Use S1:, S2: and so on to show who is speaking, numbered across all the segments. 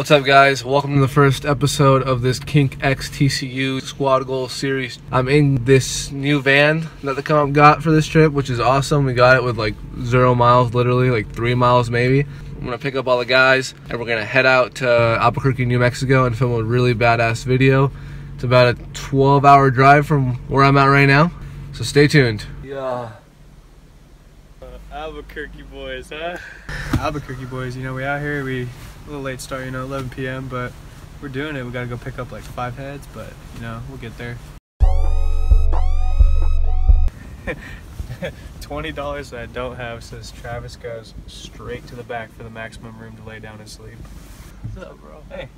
S1: What's up, guys? Welcome to the first episode of this Kink X TCU Squad Goal series. I'm in this new van that the comp got for this trip, which is awesome. We got it with like zero miles, literally, like three miles maybe. I'm gonna pick up all the guys and we're gonna head out to Albuquerque, New Mexico and film a really badass video. It's about a 12 hour drive from where I'm at right now. So stay tuned. Yeah.
S2: Albuquerque boys, huh? Albuquerque boys, you know, we out here, we a little late start, you know, 11 p.m., but we're doing it. We gotta go pick up like five heads, but you know, we'll get there. Twenty dollars that I don't have says Travis goes straight to the back for the maximum room to lay down and sleep.
S1: What's up, bro?
S2: Hey,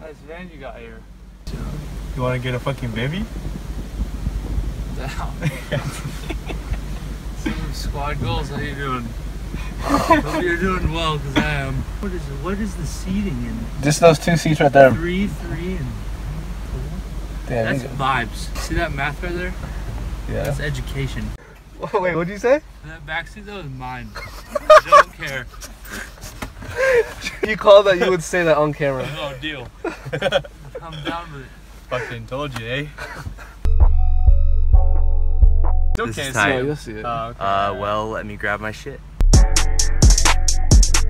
S1: Nice van you got here.
S2: you wanna get a fucking baby?
S3: Squad goals, how you doing? Hope you're doing well, because I am. What is it? What is the seating in?
S1: Just those two seats right there.
S3: Three, three, and
S1: Damn,
S3: that's vibes. See that math right there?
S1: yeah.
S3: That's education.
S1: Wait, what'd you say?
S3: That back seat though is mine. I don't care.
S1: You called that, you would say that on camera.
S3: No deal. I'm down with it.
S2: Fucking told you, eh? Still
S4: This
S2: can't
S4: is
S2: see
S4: tight.
S1: Yeah,
S2: it.
S1: you'll see it.
S2: Oh, okay.
S4: Uh, well, let me grab my shit.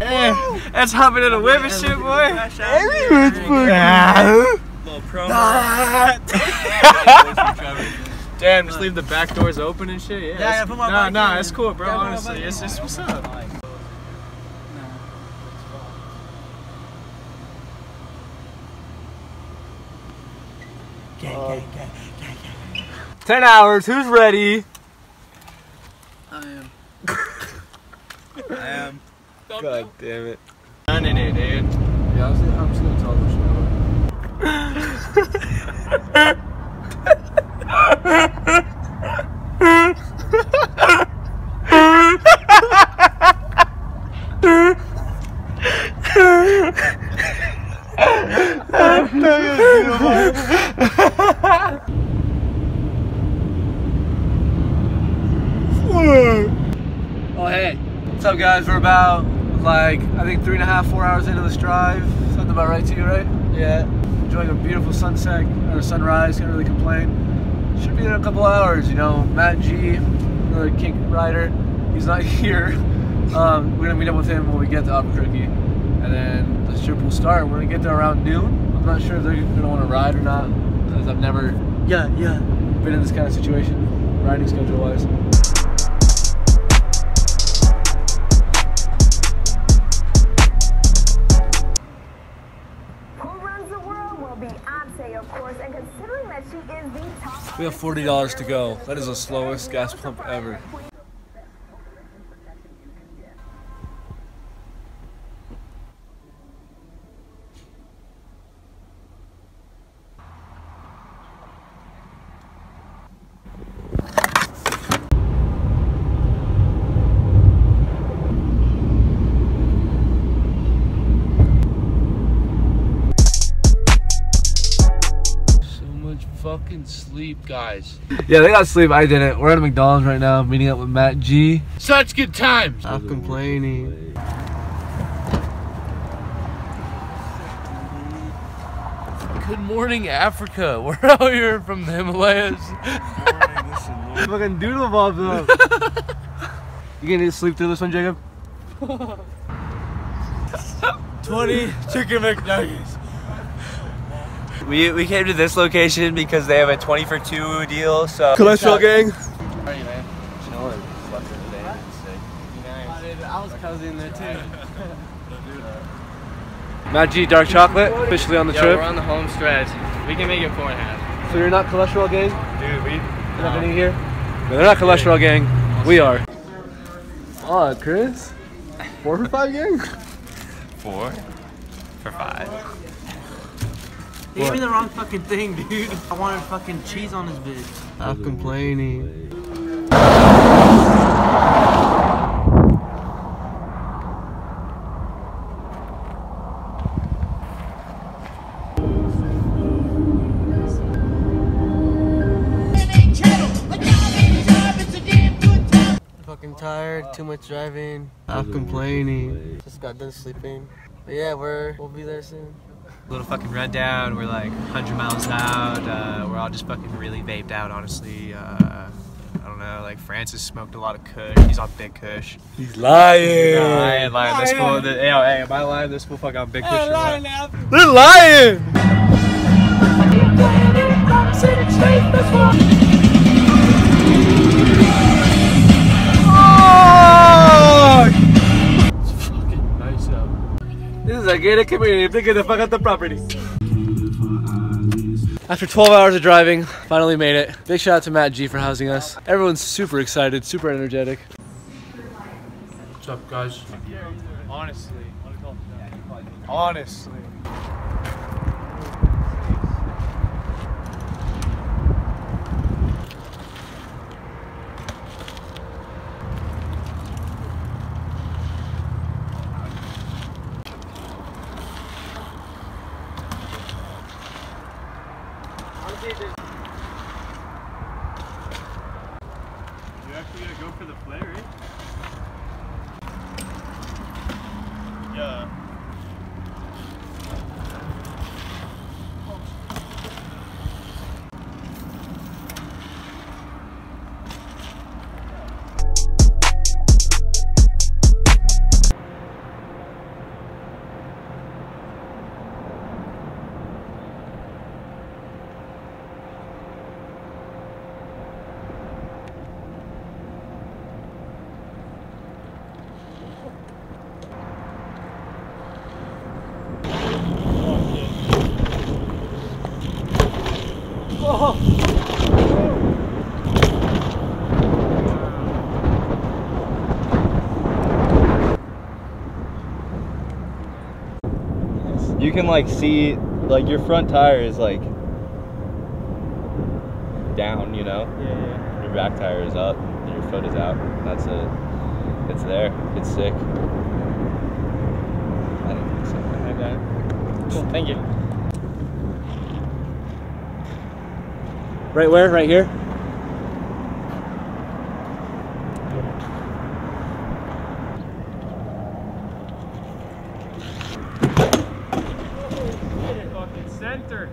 S2: Eh, hey, that's hopping in a whip and shit, boy.
S3: Little promo.
S2: Damn, just leave the back doors open and shit. Yeah,
S3: I
S2: that's-
S3: put my
S2: Nah,
S3: bike
S2: nah,
S3: in.
S2: it's cool, bro.
S3: Gotta put my
S2: Honestly,
S3: bike
S2: it's
S3: in.
S2: just what's up. Ten hours. Who's ready?
S3: I am.
S4: I am.
S2: God damn it. None in it, dude.
S1: Yeah, I'm just, I'm just gonna tell them. Oh hey, what's up guys? We're about like I think three and a half, four hours into this drive. Sounds about right to you, right?
S2: Yeah.
S1: Enjoying a beautiful sunset or sunrise. Can't really complain. Should be in a couple hours. You know, Matt G, another kink rider. He's not here. Um, we're gonna meet up with him when we get to Albuquerque, and then the trip will start. We're gonna get there around noon. I'm not sure if they're gonna want to ride or not because I've never
S3: Yeah, yeah.
S1: been in this kind of situation, riding schedule wise. We have forty dollars to go. That is the slowest gas pump ever.
S3: Fucking sleep, guys.
S1: Yeah, they got sleep. I didn't. We're at a McDonald's right now, meeting up with Matt G.
S3: Such good times.
S1: Stop complaining.
S3: Good morning, Africa. We're out here from the Himalayas.
S1: Fucking doodle bobs up. you gonna sleep through this one, Jacob?
S2: 20 chicken McNuggets.
S4: We, we came to this location because they have a 20 for 2 deal, so.
S1: Cholesterol gang. Alright man, you know what?
S2: I was cozy in there too.
S1: Matt G, dark chocolate, officially on the
S2: Yo,
S1: trip.
S2: we're on the home stretch. We can make it four and a half.
S1: So you're not cholesterol gang?
S2: Dude, we.
S1: You're not any here? No, they're not cholesterol gang. We are. Oh, Chris? Four for five gang?
S4: 4 for 5.
S3: They gave me the wrong fucking thing, dude. I wanted fucking cheese on this bitch.
S1: Stop complaining.
S5: Fucking tired, too much driving. Stop complaining. Just got done sleeping.
S1: But yeah, we're we'll be there soon.
S2: Little fucking rundown. We're like 100 miles out. Uh, we're all just fucking really vaped out, honestly. Uh, I don't know. Like Francis smoked a lot of Kush. He's on big Kush.
S1: He's lying.
S2: Lying, lying. This fool. The, hey, hey, am I lying? This fool fucking on big Kush. or what?
S1: They're lying. This is a gated community. They get the fuck out the property. After 12 hours of driving, finally made it. Big shout out to Matt G for housing us. Everyone's super excited, super energetic.
S3: What's up, guys?
S2: Honestly. Honestly. You
S4: You can like see, like your front tire is like down, you know.
S2: Yeah, yeah.
S4: Your back tire is up, and your foot is out. That's it. It's there. It's sick. I didn't think so.
S2: Okay. Cool. Thank you.
S1: Right where? Right here?
S2: Fucking center.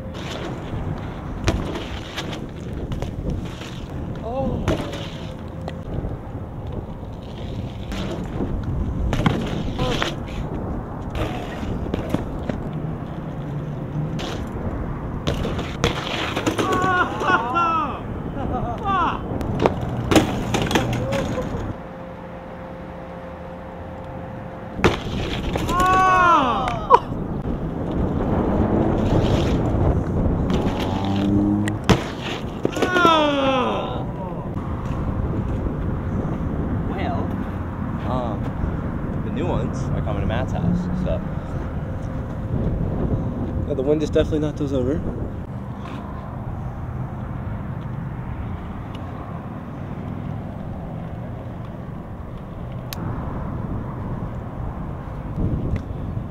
S4: Well, ones are coming to Matt's house. So
S1: Yeah, the wind just definitely knocked those over.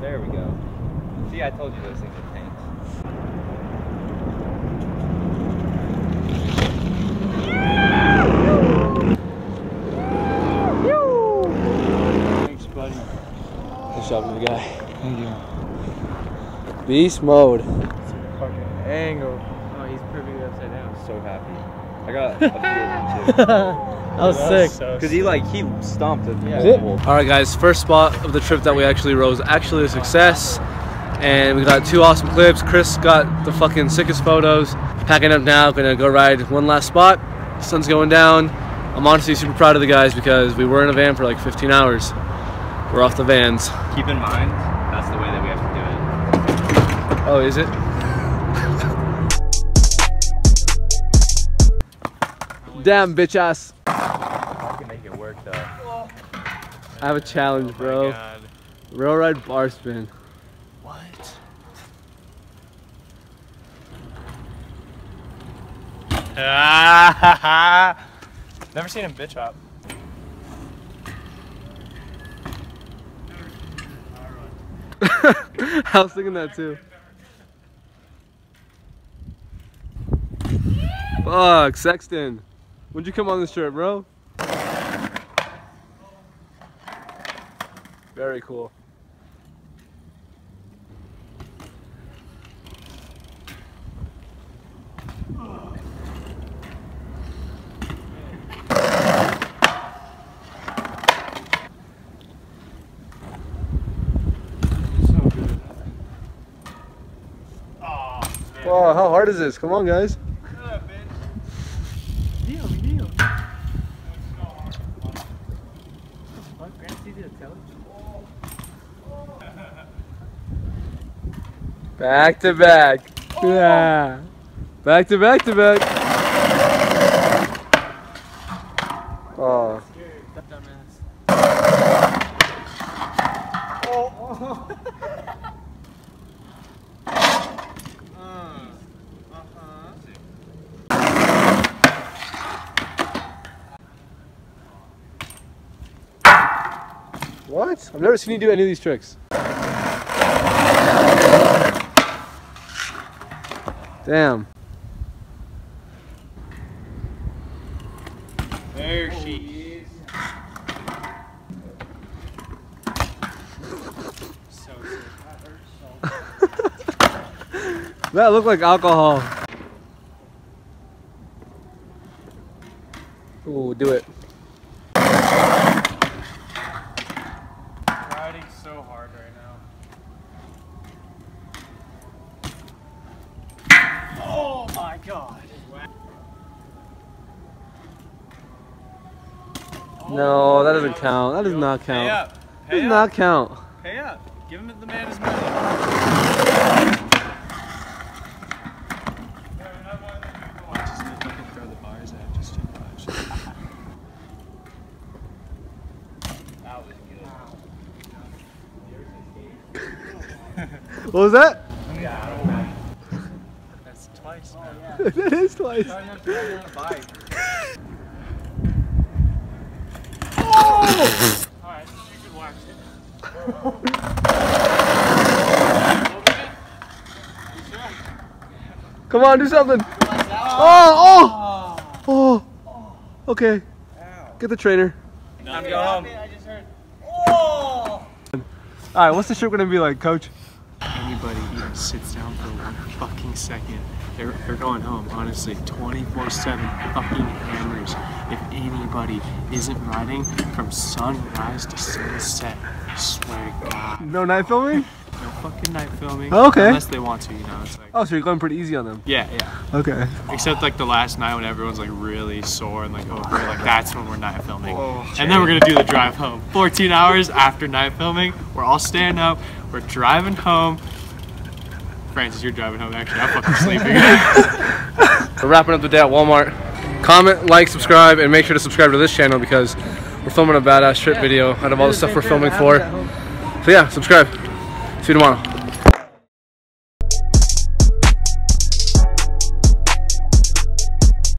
S4: there we go. See, I told you those things are tanks.
S2: Thanks, buddy.
S1: Good job, new guy. Thank you. Beast mode.
S2: Fucking angle. Oh, he's perfectly upside down.
S4: So happy. I got a few of too.
S1: That was sick.
S4: Cause he like he stomped it.
S2: Yeah.
S4: multiple
S1: All right, guys. First spot of the trip that we actually rode was actually a success, and we got two awesome clips. Chris got the fucking sickest photos. Packing up now. Gonna go ride one last spot. Sun's going down. I'm honestly super proud of the guys because we were in a van for like 15 hours. We're off the vans.
S4: Keep in mind, that's the way that we have to do it.
S1: Oh, is it? Damn, bitch ass.
S4: I can make it work though.
S1: I have a challenge, oh bro.
S2: God.
S1: Rail ride bar spin.
S2: What? Never seen him bitch hop.
S1: I was thinking that too. Fuck, Sexton. When'd you come on this trip, bro? Very cool. Oh, how hard is this? Come on, guys.
S3: Grancy did tell
S1: Back to back. Yeah. Back to back to back. Oh.
S3: Dumbass.
S1: What? I've never seen you do any of these tricks. Damn.
S2: There she is.
S1: That looked like alcohol. Ooh, do it.
S2: Riding so hard right now. Oh my god.
S1: No, that doesn't count. That does not
S2: Pay
S1: count.
S2: up.
S1: That
S2: Pay
S1: does
S2: up.
S1: not count.
S2: Pay up. Give him the man his money. Watch, just if I can throw the bars out just too much.
S1: What was that?
S2: That's twice now.
S1: that is twice.
S2: Alright, you can watch it.
S1: Come on, do something. Oh, oh, oh. Okay. Get the trainer.
S2: I'm going home.
S1: All right, what's the trip gonna be like, coach?
S2: Anybody even sits down for one fucking second, they're, they're going home, honestly. 24 7 fucking hammers. If anybody isn't riding from sunrise to sunset, I swear to God.
S1: No night filming?
S2: No fucking night filming.
S1: Oh, okay.
S2: Unless they want to, you know. It's like,
S1: Oh, so you're going pretty easy on them.
S2: yeah, yeah.
S1: Okay.
S2: Except like the last night when everyone's like really sore and like oh, over, like that's when we're night filming.
S1: Oh,
S2: and then we're gonna do the drive home. 14 hours after night filming, we're all standing up, we're driving home. Francis, you're driving home actually. I'm fucking sleeping.
S1: We're wrapping up the day at Walmart. Comment, like, subscribe, and make sure to subscribe to this channel because we're filming a badass trip video out of all the stuff we're filming for. So yeah, subscribe. See you tomorrow.